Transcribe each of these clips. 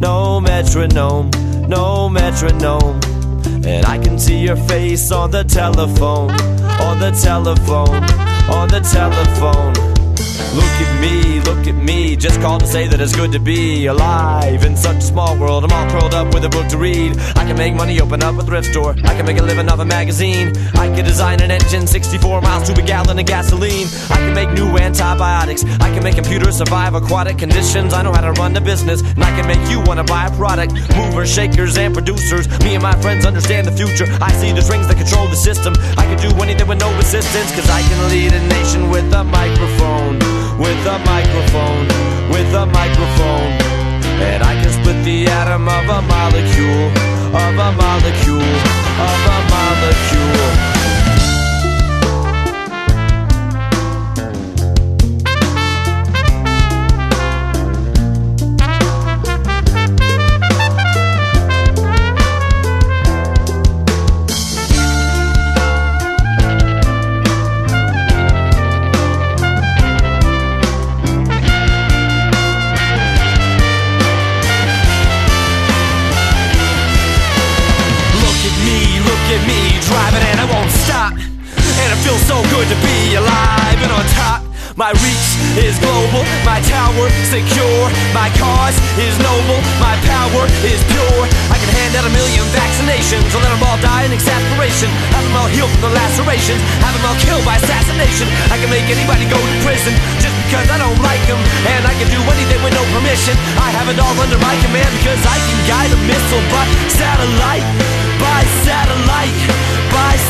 no metronome, no metronome. And I can see your face on the telephone, on the telephone, on the telephone. Look at me, look at me, just called to say that it's good to be alive in such a small world. I'm all curled up with a book to read. I can make money, open up a thrift store. I can make a living off a magazine. I can design an engine 64 miles to a gallon of gasoline. I can make new antibiotics. I can make computers survive aquatic conditions. I know how to run a business, and I can make you want to buy a product. Movers, shakers, and producers. Me and my friends understand the future. I see the strings that control the system. I do anything with no resistance, cause I can lead a nation with a microphone with a microphone, My reach is global, my tower secure, my cause is noble, my power is pure. I can hand out a million vaccinations or let them all die in exasperation. Have them all healed from the lacerations, have them all killed by assassination. I can make anybody go to prison just because I don't like them, and I can do anything with no permission. I have it all under my command because I can guide a missile by satellite, by satellite, by satellite.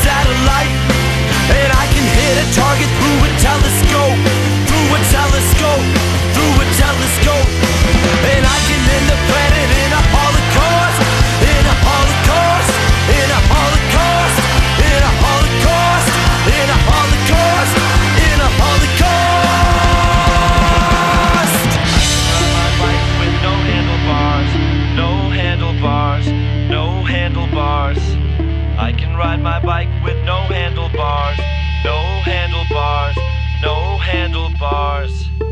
stars.